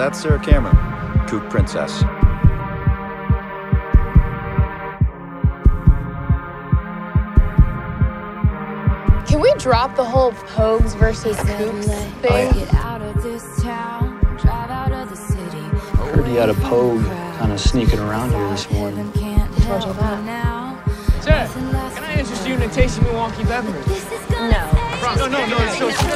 That's Sarah Cameron, Kook Princess. Can we drop the whole Pogues versus Kooks thing? Heard you had a Pogue kind of sneaking around here this morning. Told you that. Sir, can I interest you in a tasty Milwaukee beverage? No. No, no, no, it's so she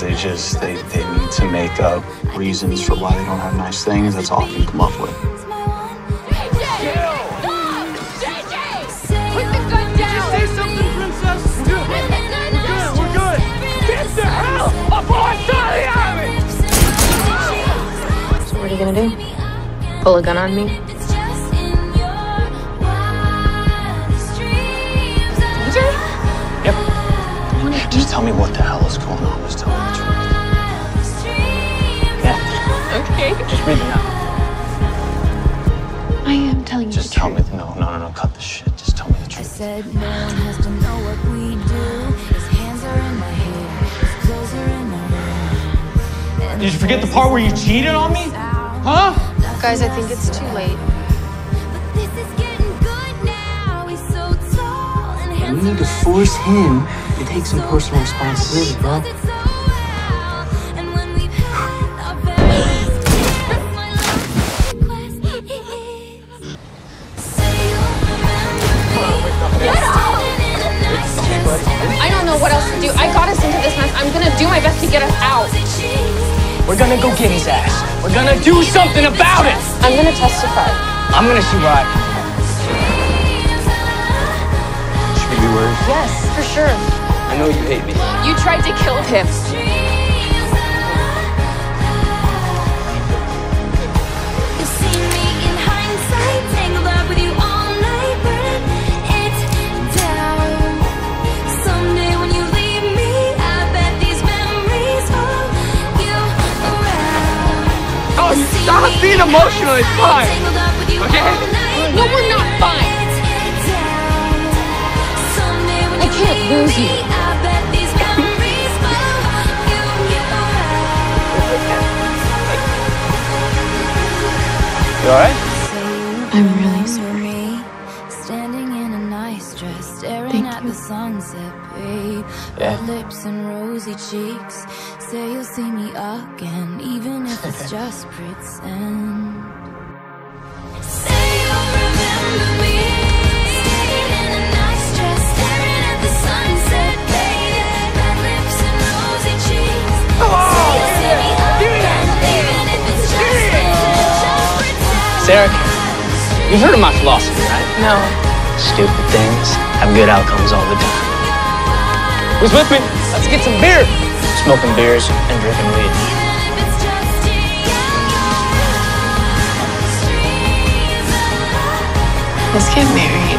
They just, they, they need to make up reasons for why they don't have nice things. That's all I can come up with. What are you gonna do? Pull a gun on me? Tell me what the hell is going on. Just tell me the truth. Yeah, Okay. just read me out. I am telling you Just the tell me. truth. No, no, no, no. Cut the shit. Just tell me the I truth. said no one has to know what we do. His hands are in my hair, his clothes are in my room. Did you forget the part where you cheated on me? Huh? Guys, I think it's too late. But this is getting good now. He's so tall and We need to force him to take some personal responsibility, bro. We've had our best, that's my last request is, say you'll remember me. Standing in a nice dress, I don't know what else to do. I got us into this mess. I'm gonna do my best to get us out. We're gonna go get his ass. We're gonna do something about it. I'm gonna testify. I'm gonna see can. Should we be worried? Yes, for sure. I know you hate me. You tried to kill him. You've seen me in hindsight, tangled up with you all night, burning it down. Someday when you leave me, I bet these memories follow you around. Oh, stop being emotional. It's fine. tangled up with you Okay? No, we're not fine. burning it down. Someday when I can't lose you. You alright? I'm really sorry. Standing in a nice dress, staring Thank at you. the sunset, babe. Yeah. Red lips and rosy cheeks. Say you'll see me again, even if it's just pretend. You've heard of my philosophy, right? No. Stupid things have good outcomes all the time. Who's with me? Let's get some beer. Smoking beers and drinking weed. Let's get married.